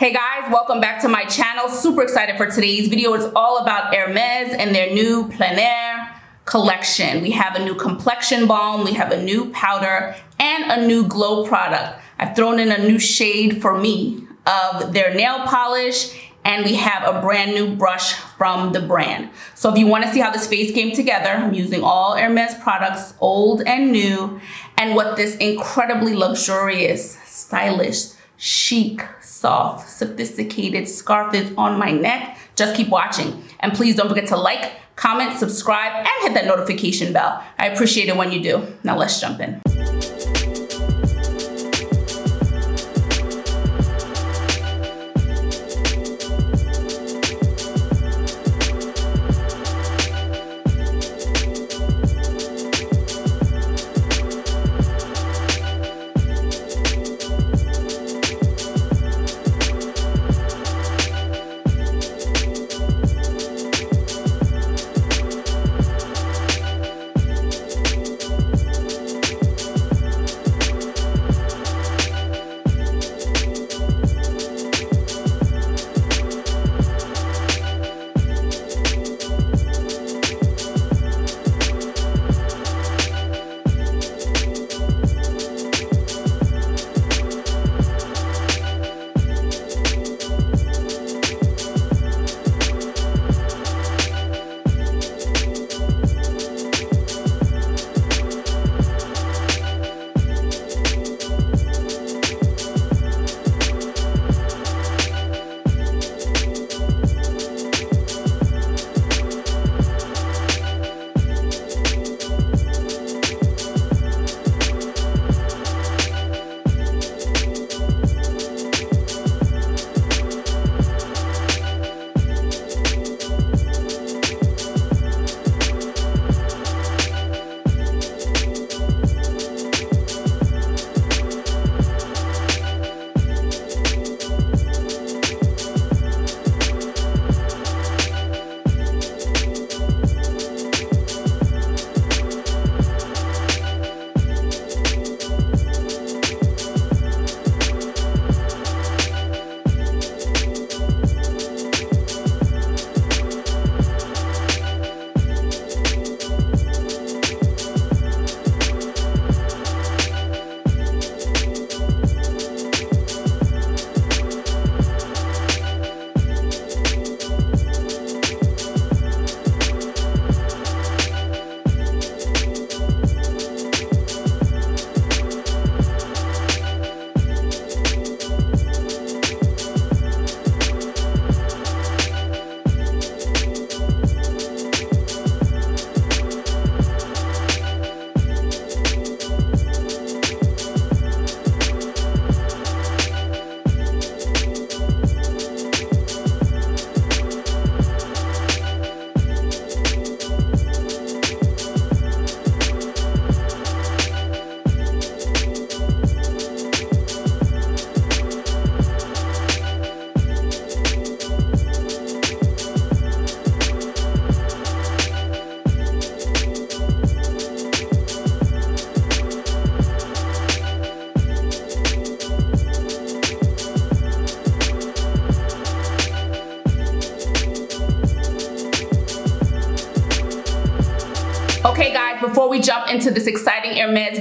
Hey guys, welcome back to my channel. Super excited for today's video. It's all about Hermes and their new plein air collection. We have a new complexion balm, we have a new powder, and a new glow product. I've thrown in a new shade for me of their nail polish and we have a brand new brush from the brand. So if you wanna see how this face came together, I'm using all Hermes products, old and new, and what this incredibly luxurious, stylish, chic, soft, sophisticated scarf is on my neck. Just keep watching. And please don't forget to like, comment, subscribe, and hit that notification bell. I appreciate it when you do. Now let's jump in.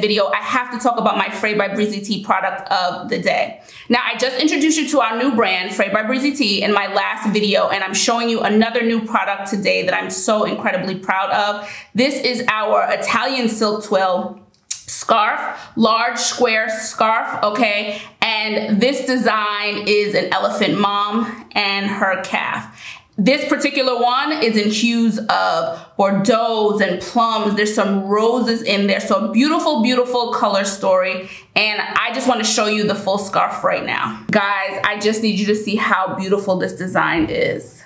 Video, I have to talk about my Frais by Breezy Tee product of the day. Now, I just introduced you to our new brand, Frais by Breezy Tee, in my last video, and I'm showing you another new product today that I'm so incredibly proud of. This is our Italian silk twill scarf, large square scarf, okay? And this design is an elephant mom and her calf. This particular one is in hues of Bordeaux and plums. There's some roses in there. So beautiful, beautiful color story. And I just want to show you the full scarf right now. Guys, I just need you to see how beautiful this design is.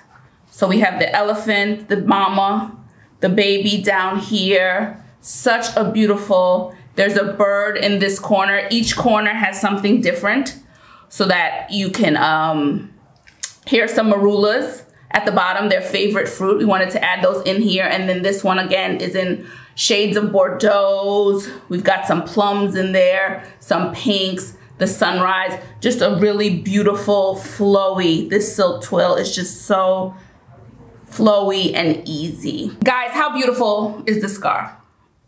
So we have the elephant, the mama, the baby down here. Such a beautiful, there's a bird in this corner. Each corner has something different so that you can, um, here's some marulas at the bottom, their favorite fruit. We wanted to add those in here. And then this one again is in shades of Bordeaux. We've got some plums in there, some pinks, the sunrise. Just a really beautiful, flowy, this silk twill is just so flowy and easy. Guys, how beautiful is this scarf?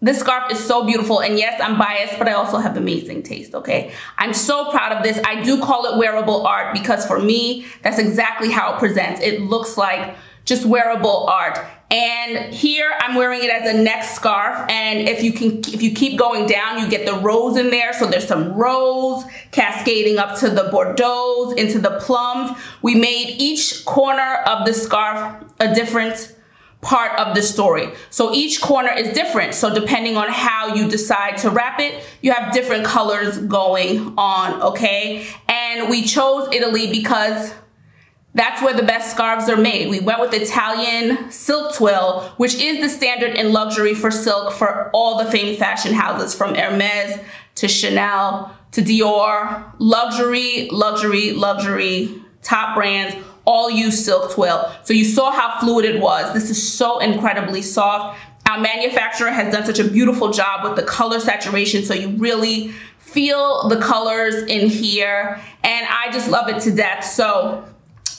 This scarf is so beautiful and yes, I'm biased, but I also have amazing taste, okay? I'm so proud of this. I do call it wearable art because for me, that's exactly how it presents. It looks like just wearable art. And here I'm wearing it as a neck scarf. And if you can, if you keep going down, you get the rose in there. So there's some rose cascading up to the Bordeaux, into the plums. We made each corner of the scarf a different part of the story. So each corner is different. So depending on how you decide to wrap it, you have different colors going on, okay? And we chose Italy because that's where the best scarves are made. We went with Italian silk twill, which is the standard in luxury for silk for all the famed fashion houses from Hermes to Chanel to Dior. Luxury, luxury, luxury, top brands all use silk twill. So you saw how fluid it was. This is so incredibly soft. Our manufacturer has done such a beautiful job with the color saturation. So you really feel the colors in here. And I just love it to death. So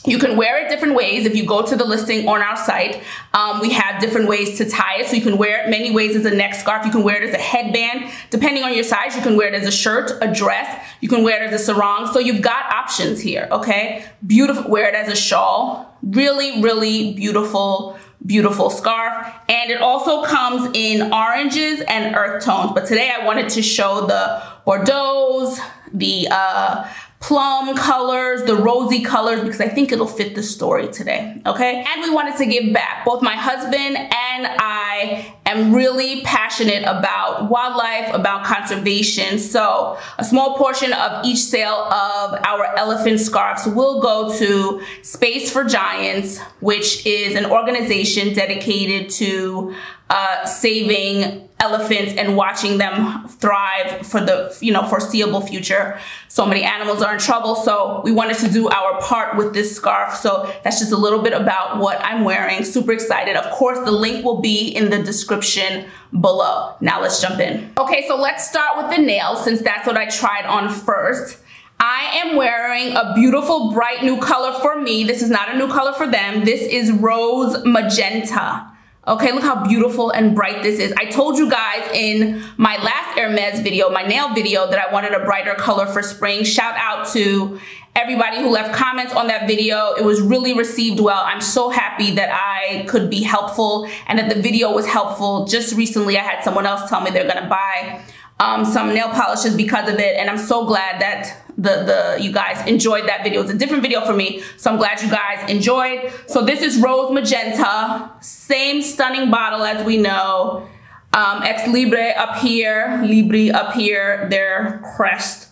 you can wear it different ways. If you go to the listing on our site, um, we have different ways to tie it. So you can wear it many ways as a neck scarf. You can wear it as a headband. Depending on your size, you can wear it as a shirt, a dress. You can wear it as a sarong. So you've got options here, okay? Beautiful, wear it as a shawl. Really, really beautiful, beautiful scarf. And it also comes in oranges and earth tones. But today I wanted to show the Bordeaux's, the uh, plum colors, the rosy colors, because I think it'll fit the story today, okay? And we wanted to give back. Both my husband and I am really passionate about wildlife, about conservation. So a small portion of each sale of our elephant scarves will go to Space for Giants, which is an organization dedicated to uh, saving elephants and watching them thrive for the you know foreseeable future. So many animals are in trouble. So we wanted to do our part with this scarf. So that's just a little bit about what I'm wearing. Super excited. Of course, the link will be in the description below. Now let's jump in. Okay, so let's start with the nails since that's what I tried on first. I am wearing a beautiful bright new color for me. This is not a new color for them. This is rose magenta. Okay, look how beautiful and bright this is. I told you guys in my last Hermes video, my nail video, that I wanted a brighter color for spring. Shout out to everybody who left comments on that video. It was really received well. I'm so happy that I could be helpful and that the video was helpful. Just recently, I had someone else tell me they're gonna buy um, some nail polishes because of it. And I'm so glad that the, the you guys enjoyed that video. It's a different video for me, so I'm glad you guys enjoyed. So this is Rose Magenta, same stunning bottle as we know. Um, Ex Libre up here, Libri up here, their crest.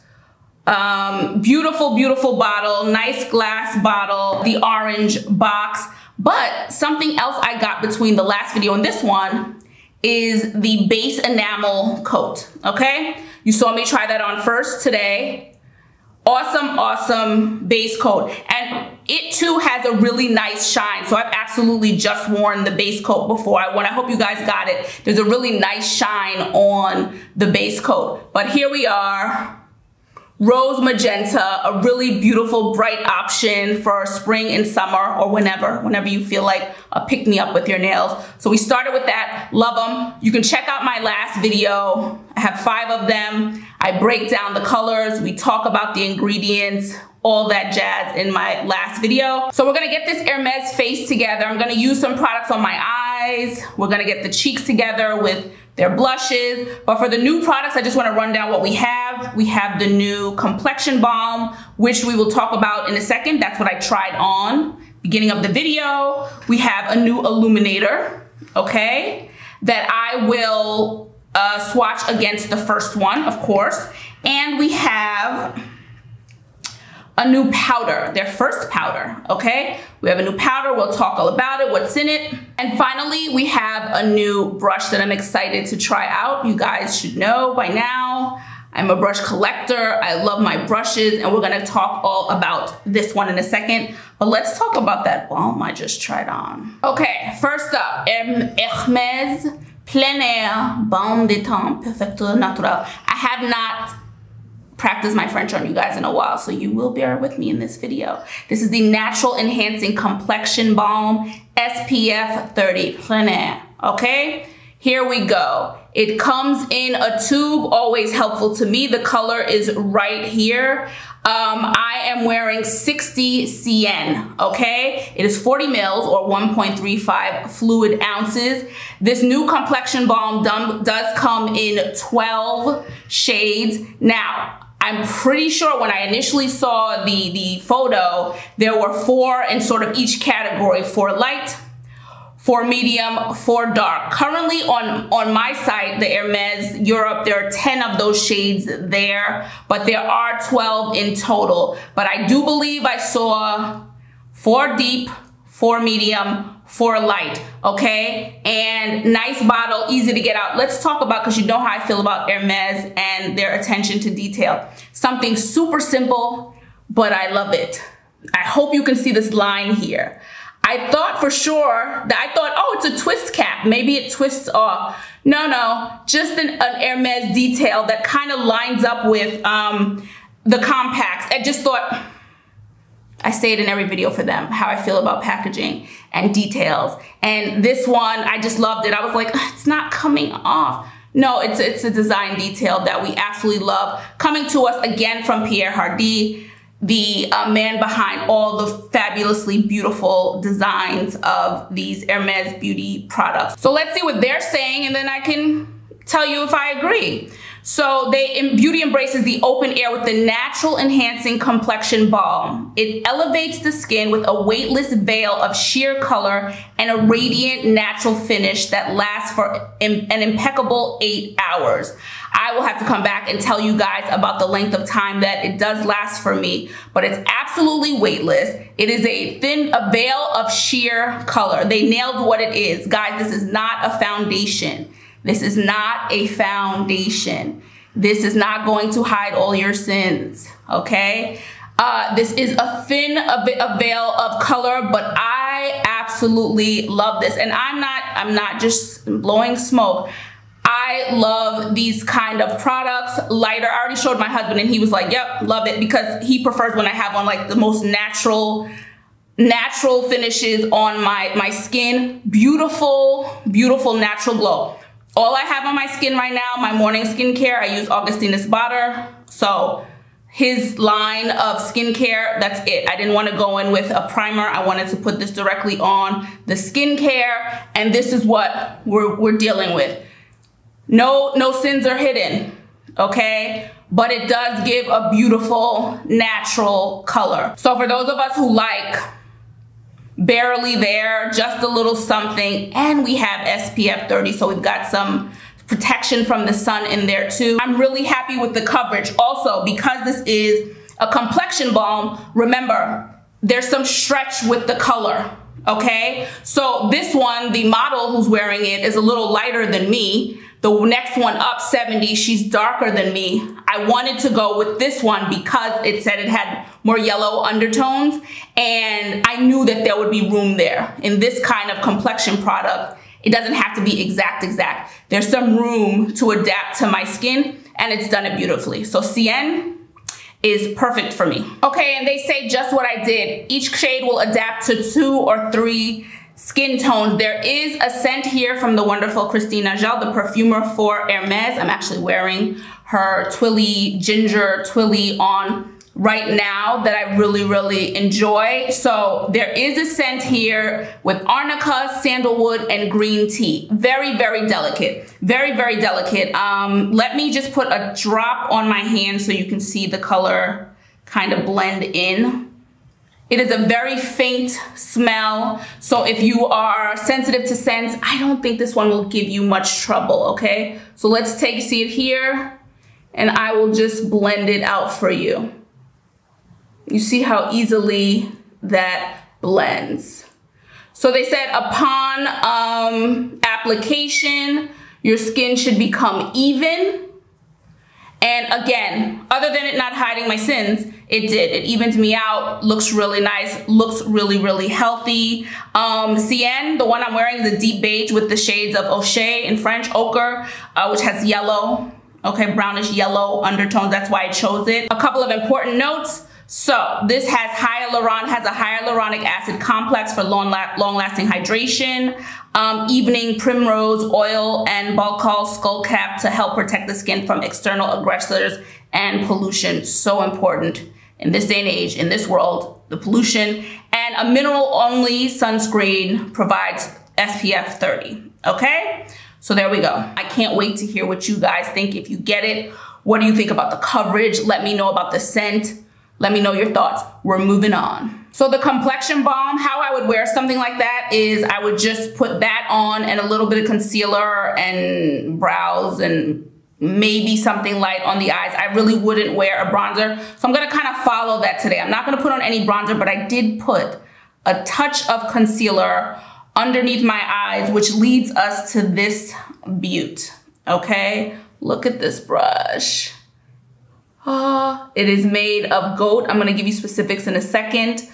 Um, beautiful, beautiful bottle, nice glass bottle, the orange box. But something else I got between the last video and this one is the base enamel coat, okay? You saw me try that on first today. Awesome, awesome base coat. And it too has a really nice shine. So I've absolutely just worn the base coat before I went. I hope you guys got it. There's a really nice shine on the base coat. But here we are Rose Magenta, a really beautiful, bright option for spring and summer or whenever, whenever you feel like a pick-me-up with your nails. So we started with that, love them. You can check out my last video. I have five of them. I break down the colors. We talk about the ingredients, all that jazz in my last video. So we're gonna get this Hermes face together. I'm gonna use some products on my eyes. We're gonna get the cheeks together with their blushes. But for the new products, I just wanna run down what we have. We have the new complexion balm, which we will talk about in a second. That's what I tried on beginning of the video. We have a new illuminator, okay, that I will uh, swatch against the first one, of course. And we have a new powder, their first powder, okay? We have a new powder, we'll talk all about it, what's in it. And finally, we have a new brush that I'm excited to try out. You guys should know by now, I'm a brush collector, I love my brushes, and we're gonna talk all about this one in a second. But let's talk about that balm I just tried on. Okay, first up, Hermes Plein Air Balm Temps Perfecto Natural. I have not practice my French on you guys in a while, so you will bear with me in this video. This is the Natural Enhancing Complexion Balm SPF 30 Plein Air, okay? Here we go. It comes in a tube, always helpful to me. The color is right here. Um, I am wearing 60 Sienne, okay? It is 40 mils or 1.35 fluid ounces. This new complexion balm does come in 12 shades. Now, I'm pretty sure when I initially saw the, the photo, there were four in sort of each category, for light, for medium, for dark. Currently on, on my site, the Hermes Europe, there are 10 of those shades there, but there are 12 in total. But I do believe I saw four deep, four medium, four light, okay? And nice bottle, easy to get out. Let's talk about, because you know how I feel about Hermes and their attention to detail. Something super simple, but I love it. I hope you can see this line here. I thought for sure that I thought, oh, it's a twist cap. Maybe it twists off. No, no, just an, an Hermes detail that kind of lines up with um, the compacts. I just thought, I say it in every video for them, how I feel about packaging and details. And this one, I just loved it. I was like, it's not coming off. No, it's, it's a design detail that we absolutely love. Coming to us again from Pierre Hardy the uh, man behind all the fabulously beautiful designs of these Hermes beauty products. So let's see what they're saying and then I can tell you if I agree. So they Beauty embraces the open air with the natural enhancing complexion balm. It elevates the skin with a weightless veil of sheer color and a radiant natural finish that lasts for an impeccable eight hours. I will have to come back and tell you guys about the length of time that it does last for me, but it's absolutely weightless. It is a thin, a veil of sheer color. They nailed what it is. Guys, this is not a foundation. This is not a foundation. This is not going to hide all your sins, okay? Uh, this is a thin a, veil of color, but I absolutely love this. And I'm not, I'm not just blowing smoke. I love these kind of products. Lighter, I already showed my husband and he was like, yep, love it because he prefers when I have on like the most natural natural finishes on my, my skin. Beautiful, beautiful natural glow all I have on my skin right now, my morning skincare, I use Augustinus Bader. So his line of skincare, that's it. I didn't want to go in with a primer. I wanted to put this directly on the skincare. And this is what we're, we're dealing with. No, no sins are hidden, okay? But it does give a beautiful, natural color. So for those of us who like barely there, just a little something. And we have SPF 30, so we've got some protection from the sun in there too. I'm really happy with the coverage. Also, because this is a complexion balm, remember, there's some stretch with the color, okay? So this one, the model who's wearing it is a little lighter than me. The next one up, 70, she's darker than me. I wanted to go with this one because it said it had more yellow undertones and I knew that there would be room there. In this kind of complexion product, it doesn't have to be exact, exact. There's some room to adapt to my skin and it's done it beautifully. So Sienne is perfect for me. Okay, and they say just what I did. Each shade will adapt to two or three skin tones. There is a scent here from the wonderful Christine Nagel, the perfumer for Hermes. I'm actually wearing her Twilly Ginger Twilly on right now that I really, really enjoy. So there is a scent here with arnica, sandalwood, and green tea. Very, very delicate. Very, very delicate. Um, let me just put a drop on my hand so you can see the color kind of blend in. It is a very faint smell. So if you are sensitive to scents, I don't think this one will give you much trouble, okay? So let's take, see it here, and I will just blend it out for you. You see how easily that blends. So they said upon um, application, your skin should become even and again, other than it not hiding my sins, it did. It evens me out, looks really nice, looks really, really healthy. Um, Sienne, the one I'm wearing is a deep beige with the shades of O'Shea in French, ochre, uh, which has yellow. okay, brownish yellow undertones. That's why I chose it. A couple of important notes. So this has hyaluron, has a hyaluronic acid complex for long, long lasting hydration, um, evening primrose oil, and Baikal skullcap to help protect the skin from external aggressors and pollution. So important in this day and age, in this world, the pollution. And a mineral only sunscreen provides SPF 30, okay? So there we go. I can't wait to hear what you guys think. If you get it, what do you think about the coverage? Let me know about the scent. Let me know your thoughts. We're moving on. So the complexion balm, how I would wear something like that is I would just put that on and a little bit of concealer and brows and maybe something light on the eyes. I really wouldn't wear a bronzer. So I'm gonna kind of follow that today. I'm not gonna put on any bronzer, but I did put a touch of concealer underneath my eyes, which leads us to this butte, okay? Look at this brush. Uh, it is made of goat. I'm gonna give you specifics in a second.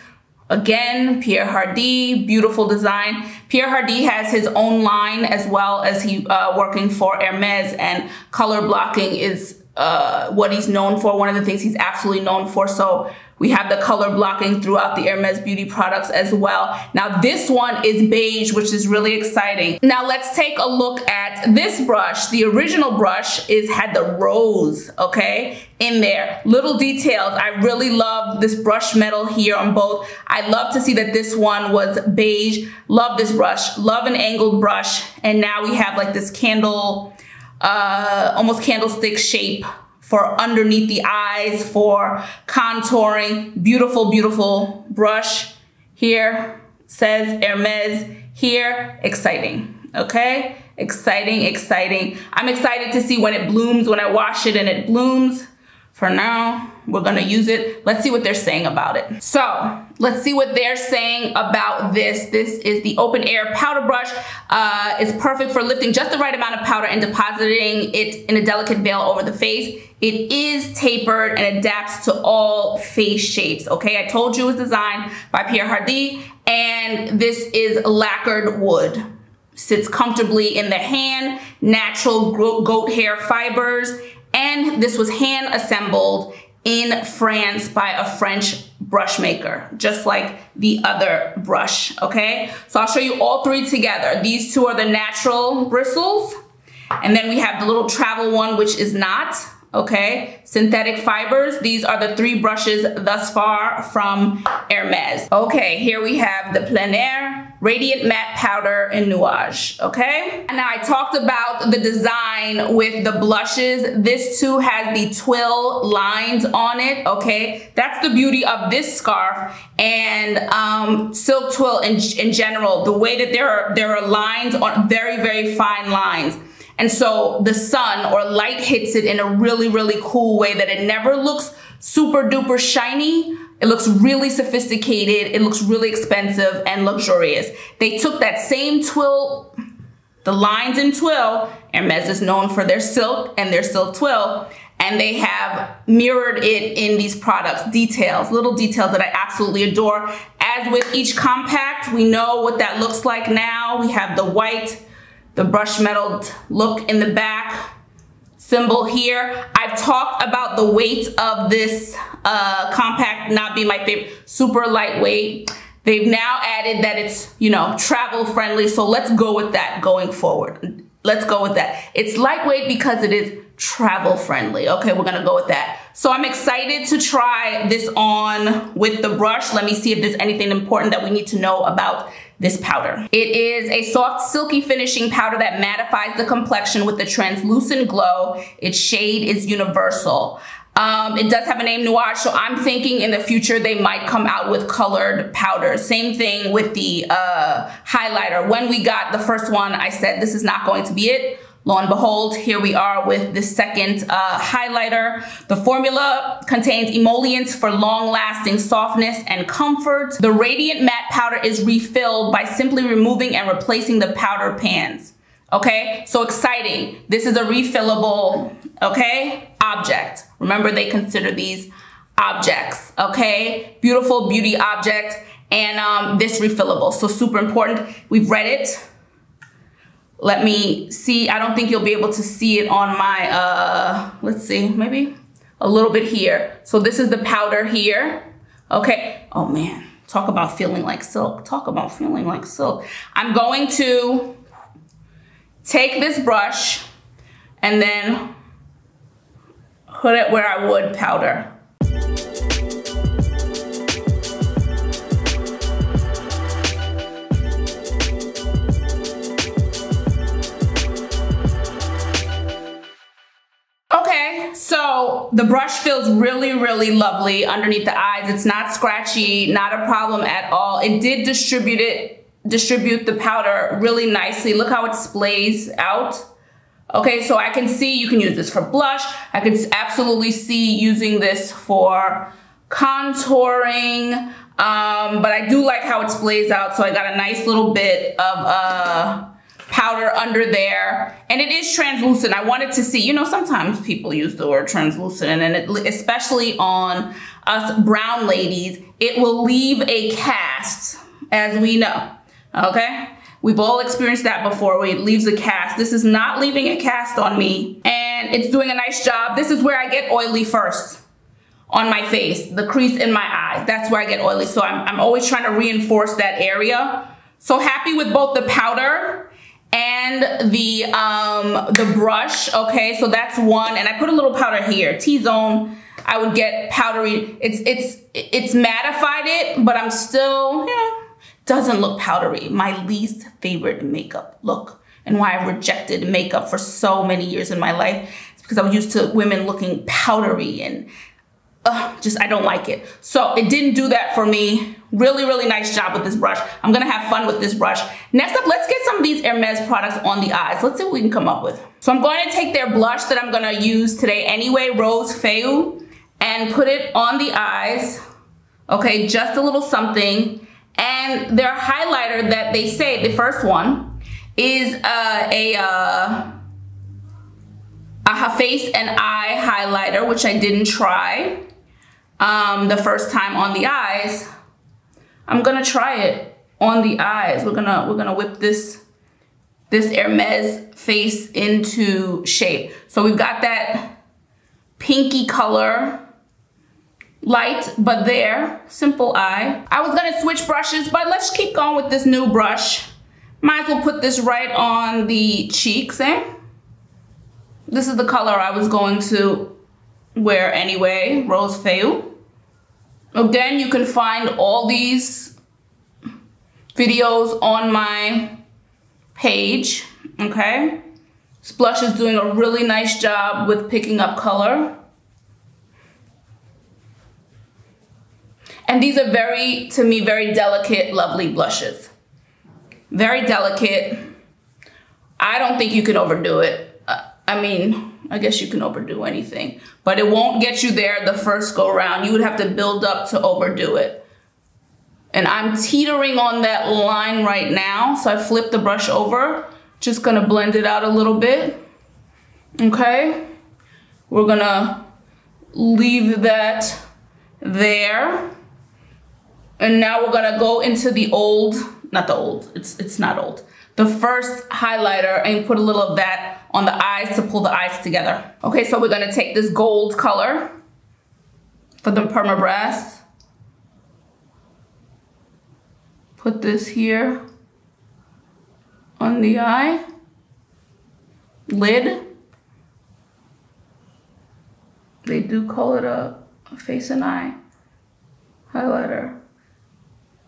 Again, Pierre Hardy, beautiful design. Pierre Hardy has his own line as well as he uh, working for Hermes and color blocking is uh, what he's known for. One of the things he's absolutely known for. So we have the color blocking throughout the Hermes beauty products as well. Now this one is beige, which is really exciting. Now let's take a look at this brush. The original brush is had the rose, okay, in there. Little details. I really love this brush metal here on both. I love to see that this one was beige. Love this brush. Love an angled brush. And now we have like this candle, uh, almost candlestick shape for underneath the eyes, for contouring. Beautiful, beautiful brush. Here says Hermes. Here, exciting, okay? Exciting, exciting. I'm excited to see when it blooms, when I wash it and it blooms. For now, we're gonna use it. Let's see what they're saying about it. So let's see what they're saying about this. This is the open air powder brush. Uh, it's perfect for lifting just the right amount of powder and depositing it in a delicate veil over the face. It is tapered and adapts to all face shapes, okay? I told you it was designed by Pierre Hardy and this is lacquered wood. Sits comfortably in the hand, natural goat hair fibers, and this was hand assembled in France by a French brush maker, just like the other brush, okay? So I'll show you all three together. These two are the natural bristles, and then we have the little travel one, which is not, okay? Synthetic fibers, these are the three brushes thus far from Hermes. Okay, here we have the plein air, Radiant Matte Powder in Nuage, okay? Now I talked about the design with the blushes. This too has the twill lines on it, okay? That's the beauty of this scarf and um, silk twill in, in general. The way that there are, there are lines on very, very fine lines. And so the sun or light hits it in a really, really cool way that it never looks super duper shiny, it looks really sophisticated. It looks really expensive and luxurious. They took that same twill, the lines in twill, Hermes is known for their silk and their silk twill, and they have mirrored it in these products. Details, little details that I absolutely adore. As with each compact, we know what that looks like now. We have the white, the brush metal look in the back, symbol here. I've talked about the weight of this uh, compact not being my favorite, super lightweight. They've now added that it's, you know, travel friendly. So let's go with that going forward. Let's go with that. It's lightweight because it is travel friendly. Okay, we're gonna go with that. So I'm excited to try this on with the brush. Let me see if there's anything important that we need to know about this powder. It is a soft, silky finishing powder that mattifies the complexion with a translucent glow. Its shade is universal. Um, it does have a name Nuage, so I'm thinking in the future they might come out with colored powder. Same thing with the uh, highlighter. When we got the first one, I said this is not going to be it. Lo and behold, here we are with the second uh, highlighter. The formula contains emollients for long-lasting softness and comfort. The Radiant Matte Powder is refilled by simply removing and replacing the powder pans. Okay, so exciting. This is a refillable, okay, object. Remember, they consider these objects, okay? Beautiful beauty object and um, this refillable, so super important. We've read it Let me see. I don't think you'll be able to see it on my, uh, let's see, maybe a little bit here. So this is the powder here. Okay. Oh man, talk about feeling like silk. Talk about feeling like silk. I'm going to take this brush and then put it where I would powder. The brush feels really, really lovely underneath the eyes. It's not scratchy, not a problem at all. It did distribute it, distribute the powder really nicely. Look how it splays out. Okay, so I can see you can use this for blush. I can absolutely see using this for contouring. Um, but I do like how it splays out. So I got a nice little bit of uh, powder under there. And it is translucent. I wanted to see, you know, sometimes people use the word translucent and then it, especially on us brown ladies, it will leave a cast as we know, okay? We've all experienced that before it leaves a cast. This is not leaving a cast on me and it's doing a nice job. This is where I get oily first on my face, the crease in my eyes. That's where I get oily. So I'm, I'm always trying to reinforce that area. So happy with both the powder and the um, the brush. Okay, so that's one. And I put a little powder here. T-zone, I would get powdery. It's it's it's mattified it, but I'm still, you know, doesn't look powdery. My least favorite makeup look and why I rejected makeup for so many years in my life. It's because I was used to women looking powdery and just I don't like it. So it didn't do that for me. Really, really nice job with this brush. I'm gonna have fun with this brush. Next up, let's get some of these Hermes products on the eyes. Let's see what we can come up with. So I'm going to take their blush that I'm gonna use today anyway, Rose Feu, and put it on the eyes. Okay, just a little something. And their highlighter that they say, the first one, is uh, a, uh, a face and eye highlighter, which I didn't try um, the first time on the eyes, I'm gonna try it on the eyes. We're gonna we're gonna whip this this Hermes face into shape. So we've got that pinky color, light, but there, simple eye. I was gonna switch brushes, but let's keep going with this new brush. Might as well put this right on the cheeks, eh? This is the color I was going to wear anyway, Rose Feu. Again, you can find all these videos on my page, okay? This blush is doing a really nice job with picking up color. And these are very, to me, very delicate, lovely blushes. Very delicate. I don't think you can overdo it. Uh, I mean, I guess you can overdo anything, but it won't get you there the first go round. You would have to build up to overdo it. And I'm teetering on that line right now. So I flip the brush over, just gonna blend it out a little bit. Okay. We're gonna leave that there. And now we're gonna go into the old, not the old, it's, it's not old. The first highlighter and put a little of that on the eyes to pull the eyes together. Okay, so we're gonna take this gold color for the Permabrass. Put this here on the eye, lid. They do call it a, face and eye highlighter.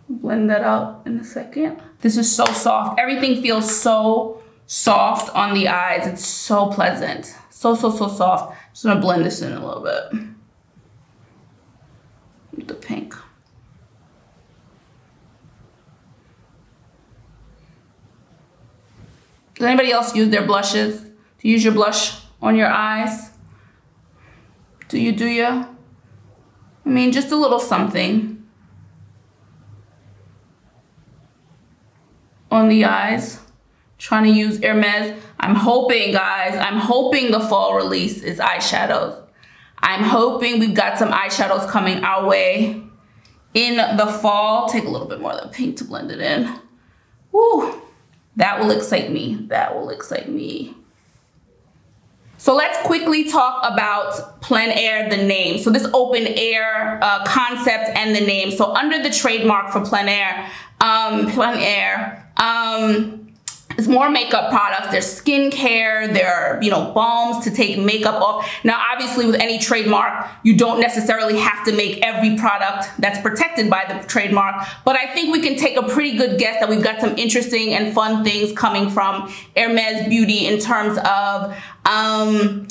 Blend that out in a second. This is so soft. Everything feels so soft on the eyes. It's so pleasant. So, so, so soft. Just gonna blend this in a little bit. With the pink. Does anybody else use their blushes? Do you use your blush on your eyes? Do you, do you? I mean, just a little something. On the eyes trying to use Hermes. I'm hoping, guys, I'm hoping the fall release is eyeshadows. I'm hoping we've got some eyeshadows coming our way in the fall. Take a little bit more of the pink to blend it in. Woo. That will excite me. That will excite me. So let's quickly talk about plein air, the name. So this open air uh, concept and the name. So under the trademark for plein air, um, plein air, um, it's more makeup products. There's skincare. There are, you know, balms to take makeup off. Now, obviously, with any trademark, you don't necessarily have to make every product that's protected by the trademark. But I think we can take a pretty good guess that we've got some interesting and fun things coming from Hermes Beauty in terms of um,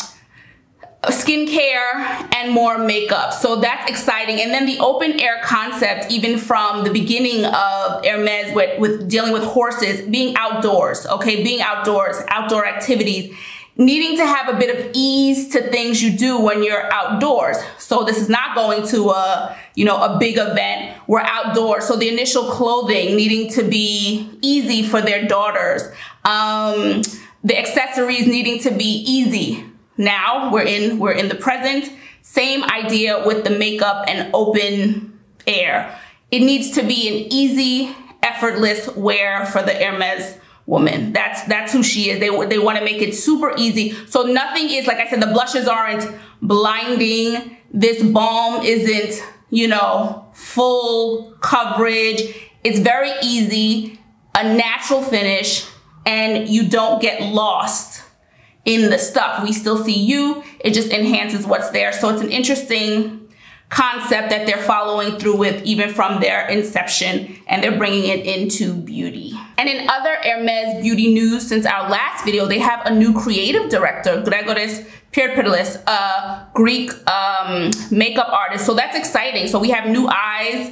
skincare and more makeup. So that's exciting. And then the open air concept, even from the beginning of Hermes with, with dealing with horses, being outdoors, okay, being outdoors, outdoor activities, needing to have a bit of ease to things you do when you're outdoors. So this is not going to a, you know, a big event. We're outdoors. So the initial clothing needing to be easy for their daughters. Um, the accessories needing to be easy now we're in we're in the present. Same idea with the makeup and open air. It needs to be an easy effortless wear for the hermes woman. That's that's who she is. They, they want to make it super easy. So nothing is like i said the blushes aren't blinding. This balm isn't you know full coverage. It's very easy a natural finish and you don't get lost in the stuff. We still see you. It just enhances what's there. So it's an interesting concept that they're following through with even from their inception and they're bringing it into beauty. And in other Hermes beauty news since our last video, they have a new creative director, Gregoris Pyrpylis, a Greek um, makeup artist. So that's exciting. So we have new eyes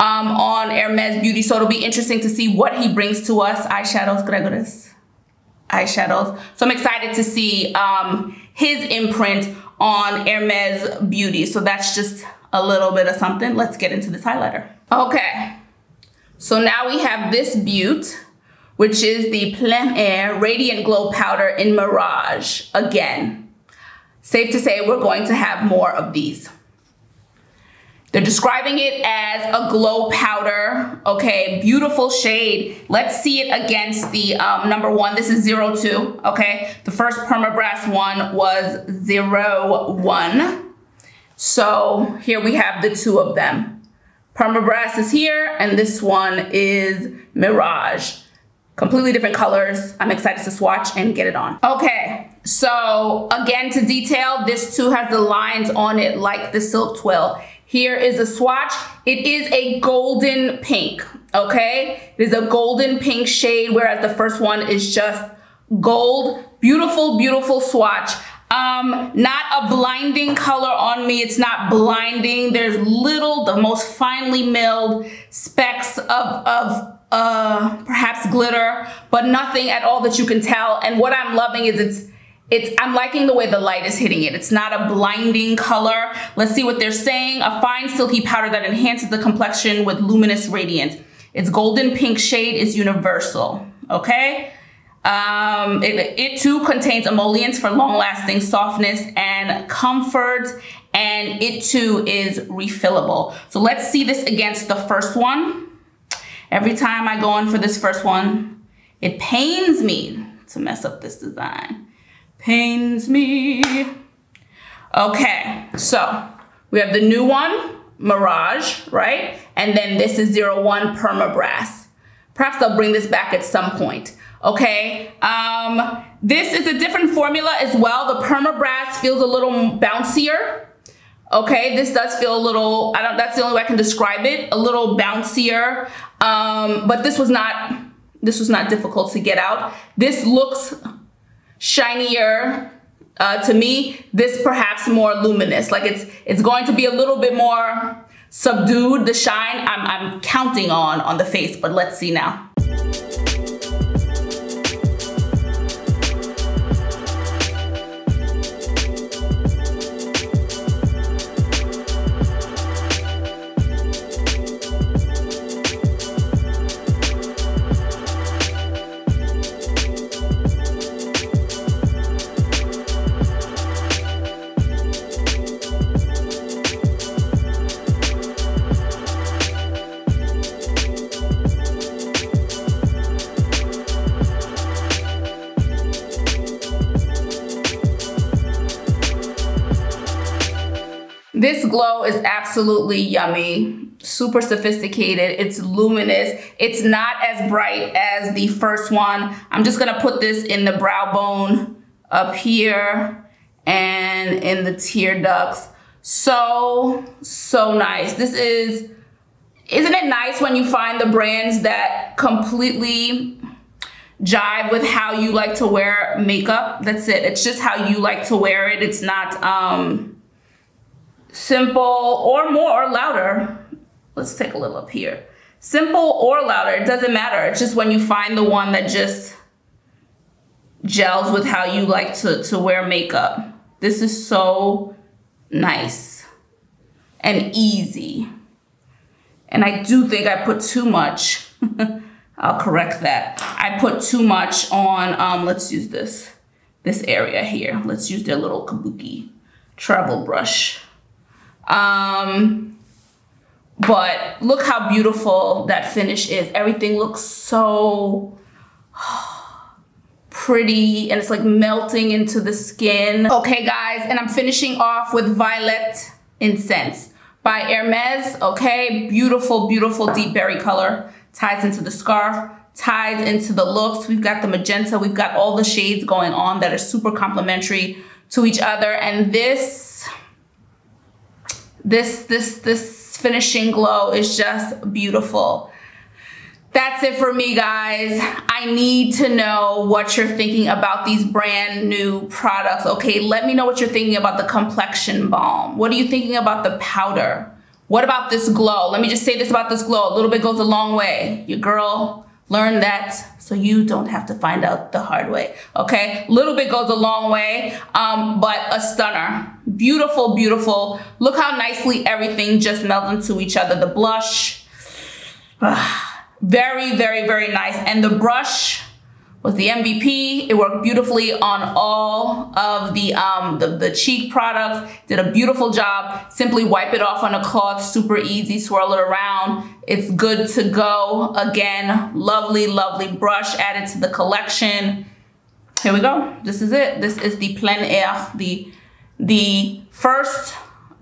um, on Hermes beauty. So it'll be interesting to see what he brings to us. Eyeshadows, Gregoris eyeshadows. So I'm excited to see um, his imprint on Hermes Beauty. So that's just a little bit of something. Let's get into this highlighter. Okay, so now we have this Butte, which is the Plein Air Radiant Glow Powder in Mirage. Again, safe to say we're going to have more of these. They're describing it as a glow powder. Okay, beautiful shade. Let's see it against the um, number one. This is zero two, okay? The first Permabrass one was zero one. So here we have the two of them. Permabrass is here, and this one is Mirage. Completely different colors. I'm excited to swatch and get it on. Okay, so again to detail, this too has the lines on it like the Silk Twill. Here is a swatch. It is a golden pink, okay? It is a golden pink shade, whereas the first one is just gold. Beautiful, beautiful swatch. Um, not a blinding color on me. It's not blinding. There's little, the most finely milled specks of, of uh, perhaps glitter, but nothing at all that you can tell. And what I'm loving is it's it's, I'm liking the way the light is hitting it. It's not a blinding color. Let's see what they're saying. A fine silky powder that enhances the complexion with luminous radiance. Its golden pink shade is universal, okay? Um, it, it too contains emollients for long-lasting softness and comfort, and it too is refillable. So let's see this against the first one. Every time I go in for this first one, it pains me to mess up this design pains me. Okay, so we have the new one, Mirage, right? And then this is 01 Permabrass. Perhaps they'll bring this back at some point. Okay, um, this is a different formula as well. The Permabrass feels a little bouncier. Okay, this does feel a little, I don't, that's the only way I can describe it, a little bouncier. Um, but this was not, this was not difficult to get out. This looks shinier uh, to me, this perhaps more luminous. Like it's it's going to be a little bit more subdued, the shine I'm, I'm counting on on the face, but let's see now. Absolutely yummy super sophisticated. It's luminous. It's not as bright as the first one. I'm just gonna put this in the brow bone up here and in the tear ducts. So, so nice. This is, isn't it nice when you find the brands that completely jive with how you like to wear makeup? That's it. It's just how you like to wear it. It's not um, simple or more or louder let's take a little up here. Simple or louder, it doesn't matter. It's just when you find the one that just gels with how you like to, to wear makeup. This is so nice and easy. And I do think I put too much. I'll correct that. I put too much on, um, let's use this, this area here. Let's use their little kabuki travel brush. Um, but look how beautiful that finish is. Everything looks so pretty and it's like melting into the skin. Okay guys, and I'm finishing off with Violet Incense by Hermes, okay? Beautiful, beautiful deep berry color. Ties into the scarf, ties into the looks. We've got the magenta, we've got all the shades going on that are super complementary to each other. And this, this, this, this finishing glow is just beautiful. That's it for me, guys. I need to know what you're thinking about these brand new products. Okay, let me know what you're thinking about the complexion balm. What are you thinking about the powder? What about this glow? Let me just say this about this glow. A little bit goes a long way. Your girl learned that so you don't have to find out the hard way. Okay, little bit goes a long way, um, but a stunner. Beautiful, beautiful. Look how nicely everything just melts into each other. The blush, very, very, very nice. And the brush, was the MVP. It worked beautifully on all of the, um, the, the cheek products. Did a beautiful job. Simply wipe it off on a cloth, super easy, swirl it around. It's good to go. Again, lovely, lovely brush added to the collection. Here we go. This is it. This is the Plein Air, the, the first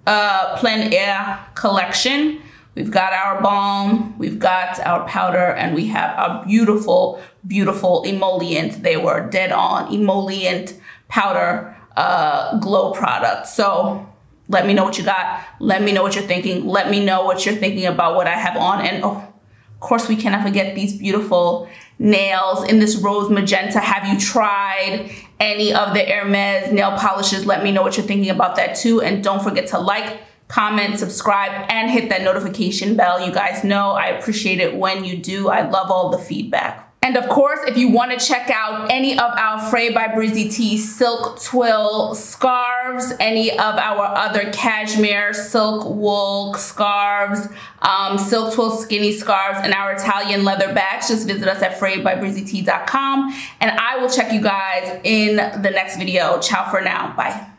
uh, Plein Air collection. We've got our balm, we've got our powder, and we have our beautiful, beautiful emollient. They were dead on emollient powder uh, glow product. So let me know what you got. Let me know what you're thinking. Let me know what you're thinking about what I have on. And oh, of course, we cannot forget these beautiful nails in this rose magenta. Have you tried any of the Hermes nail polishes? Let me know what you're thinking about that too. And don't forget to like, comment, subscribe, and hit that notification bell. You guys know I appreciate it when you do. I love all the feedback. And of course, if you want to check out any of our Frais by Breezy Tee silk twill scarves, any of our other cashmere silk wool scarves, um, silk twill skinny scarves, and our Italian leather bags, just visit us at fraisbybreezytee.com. And I will check you guys in the next video. Ciao for now. Bye.